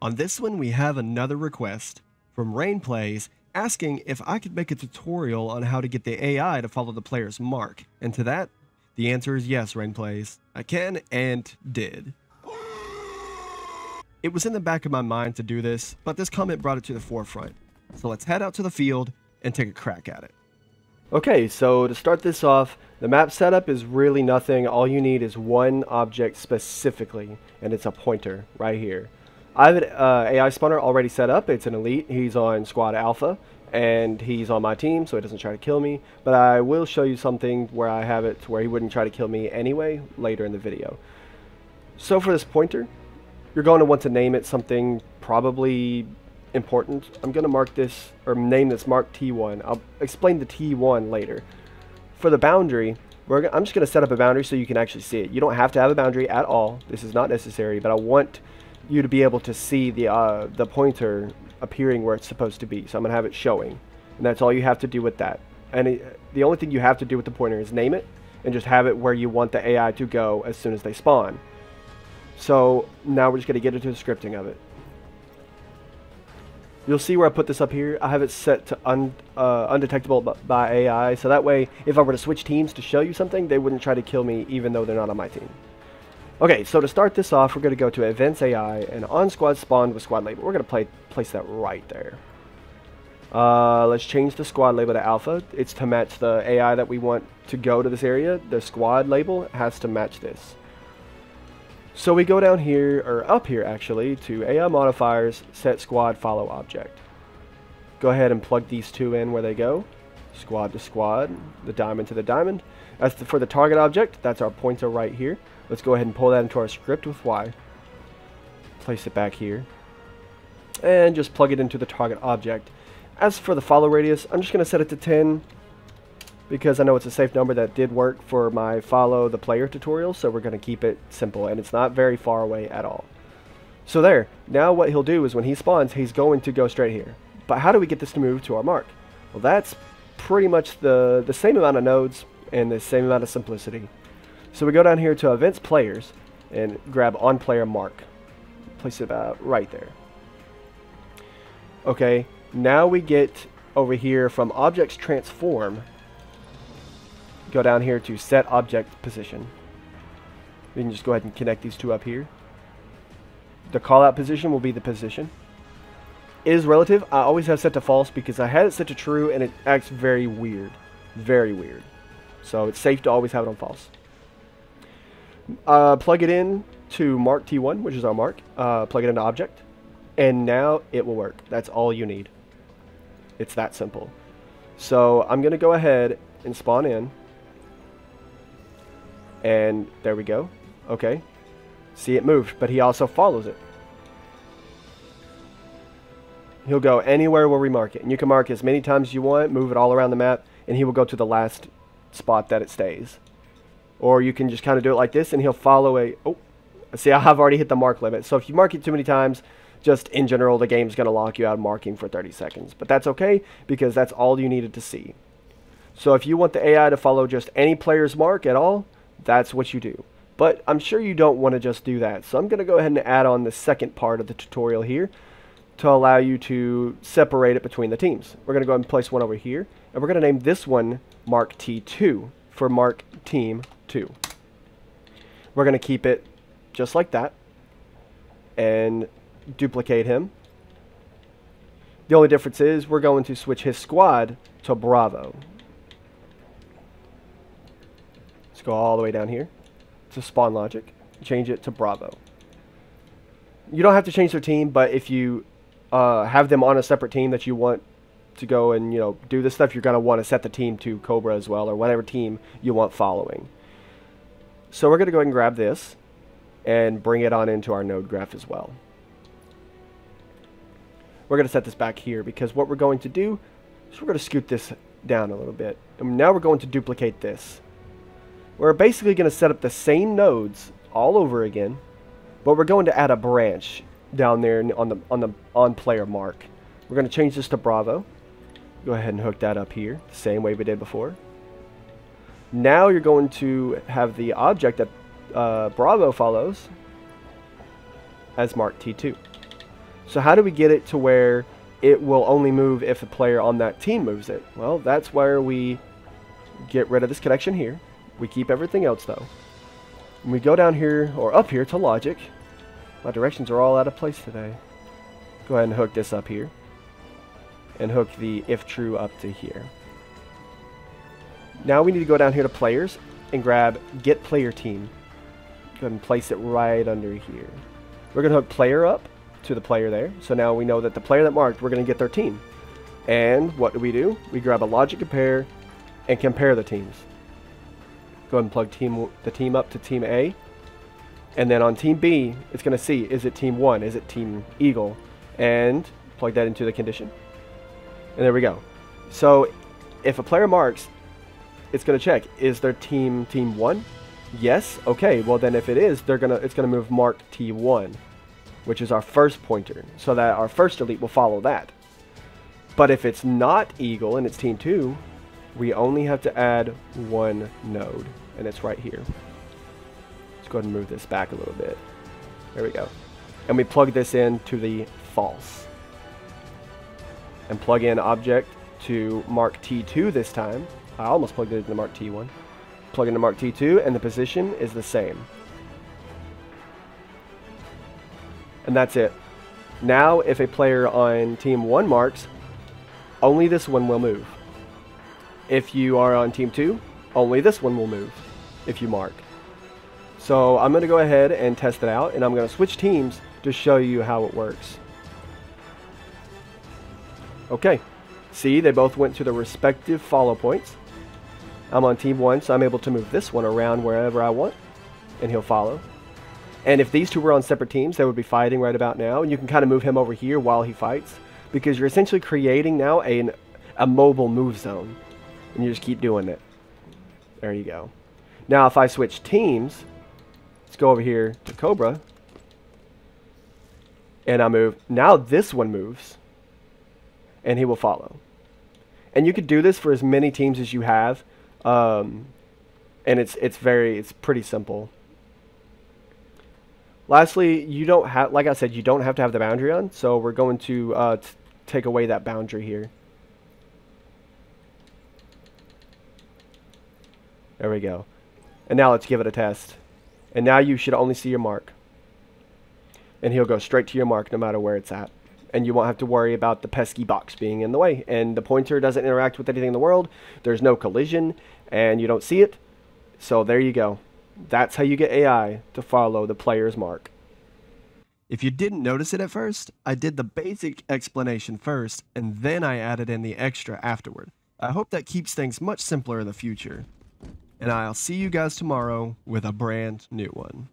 On this one, we have another request from Rain Plays asking if I could make a tutorial on how to get the AI to follow the player's mark. And to that, the answer is yes, Rain Plays. I can and did. It was in the back of my mind to do this, but this comment brought it to the forefront. So let's head out to the field and take a crack at it. Okay, so to start this off, the map setup is really nothing. All you need is one object specifically, and it's a pointer right here. I have an uh, AI spawner already set up. It's an elite. He's on squad alpha, and he's on my team, so he doesn't try to kill me. But I will show you something where I have it where he wouldn't try to kill me anyway later in the video. So for this pointer, you're going to want to name it something probably important. I'm going to mark this, or name this mark T1. I'll explain the T1 later. For the boundary, we're, I'm just going to set up a boundary so you can actually see it. You don't have to have a boundary at all. This is not necessary, but I want you to be able to see the, uh, the pointer appearing where it's supposed to be. So I'm going to have it showing. And that's all you have to do with that. And it, the only thing you have to do with the pointer is name it and just have it where you want the AI to go as soon as they spawn. So now we're just going to get into the scripting of it. You'll see where I put this up here. I have it set to un, uh, undetectable by AI, so that way if I were to switch teams to show you something, they wouldn't try to kill me even though they're not on my team. Okay, so to start this off, we're going to go to Events AI, and on squad spawned with squad label. We're going to play, place that right there. Uh, let's change the squad label to alpha. It's to match the AI that we want to go to this area. The squad label has to match this. So we go down here, or up here actually, to AI modifiers, set squad follow object. Go ahead and plug these two in where they go. Squad to squad, the diamond to the diamond. As for the target object, that's our pointer right here. Let's go ahead and pull that into our script with Y. Place it back here. And just plug it into the target object. As for the follow radius, I'm just going to set it to 10 because I know it's a safe number that did work for my follow the player tutorial, so we're going to keep it simple, and it's not very far away at all. So there, now what he'll do is when he spawns, he's going to go straight here. But how do we get this to move to our mark? Well, that's pretty much the, the same amount of nodes and the same amount of simplicity. So we go down here to events players and grab on player mark. Place it about right there. Okay, now we get over here from objects transform go down here to set object position. We can just go ahead and connect these two up here. The callout position will be the position. Is relative. I always have set to false because I had it set to true and it acts very weird. Very weird. So it's safe to always have it on false. Uh, plug it in to mark T1, which is our mark. Uh, plug it into object. And now it will work. That's all you need. It's that simple. So I'm going to go ahead and spawn in. And there we go. Okay. See, it moved, but he also follows it. He'll go anywhere where we mark it. And you can mark as many times as you want, move it all around the map, and he will go to the last spot that it stays. Or you can just kind of do it like this, and he'll follow a... Oh, see, I have already hit the mark limit. So if you mark it too many times, just in general, the game's going to lock you out of marking for 30 seconds. But that's okay, because that's all you needed to see. So if you want the AI to follow just any player's mark at all, that's what you do. But I'm sure you don't want to just do that. So I'm going to go ahead and add on the second part of the tutorial here to allow you to separate it between the teams. We're going to go ahead and place one over here. And we're going to name this one Mark T2 for Mark Team 2. We're going to keep it just like that and duplicate him. The only difference is we're going to switch his squad to Bravo. Let's go all the way down here to spawn logic. Change it to Bravo. You don't have to change their team, but if you uh, have them on a separate team that you want to go and you know do this stuff, you're going to want to set the team to Cobra as well, or whatever team you want following. So we're going to go ahead and grab this and bring it on into our node graph as well. We're going to set this back here because what we're going to do is we're to scoot this down a little bit. And now we're going to duplicate this. We're basically going to set up the same nodes all over again, but we're going to add a branch down there on the on the on player mark. We're going to change this to Bravo. Go ahead and hook that up here, the same way we did before. Now you're going to have the object that uh, Bravo follows as mark T2. So how do we get it to where it will only move if a player on that team moves it? Well, that's where we get rid of this connection here. We keep everything else though. And we go down here, or up here, to logic. My directions are all out of place today. Go ahead and hook this up here. And hook the if true up to here. Now we need to go down here to players and grab get player team. Go ahead and place it right under here. We're going to hook player up to the player there. So now we know that the player that marked, we're going to get their team. And what do we do? We grab a logic compare and compare the teams. Go ahead and plug team the team up to team A. And then on team B, it's going to see, is it team 1? Is it team Eagle? And plug that into the condition. And there we go. So if a player marks, it's going to check, is their team team 1? Yes. Okay. Well, then if it is, they're gonna it's gonna move mark T1, which is our first pointer, so that our first elite will follow that. But if it's not Eagle and it's Team 2, we only have to add one node, and it's right here. Let's go ahead and move this back a little bit. There we go. And we plug this in to the false. And plug in object to mark T2 this time. I almost plugged it into mark T1 plug into Mark T2, and the position is the same. And that's it. Now, if a player on Team 1 marks, only this one will move. If you are on Team 2, only this one will move if you mark. So I'm going to go ahead and test it out, and I'm going to switch teams to show you how it works. Okay, see, they both went to the respective follow points. I'm on team one, so I'm able to move this one around wherever I want, and he'll follow. And if these two were on separate teams, they would be fighting right about now, and you can kind of move him over here while he fights, because you're essentially creating now a, a mobile move zone, and you just keep doing it. There you go. Now, if I switch teams, let's go over here to Cobra, and I move. Now this one moves, and he will follow. And you could do this for as many teams as you have. Um, and it's it's very it's pretty simple. Lastly, you don't have like I said, you don't have to have the boundary on, so we're going to uh, take away that boundary here. There we go. And now let's give it a test. And now you should only see your mark. And he'll go straight to your mark no matter where it's at and you won't have to worry about the pesky box being in the way. And the pointer doesn't interact with anything in the world. There's no collision, and you don't see it. So there you go. That's how you get AI to follow the player's mark. If you didn't notice it at first, I did the basic explanation first, and then I added in the extra afterward. I hope that keeps things much simpler in the future. And I'll see you guys tomorrow with a brand new one.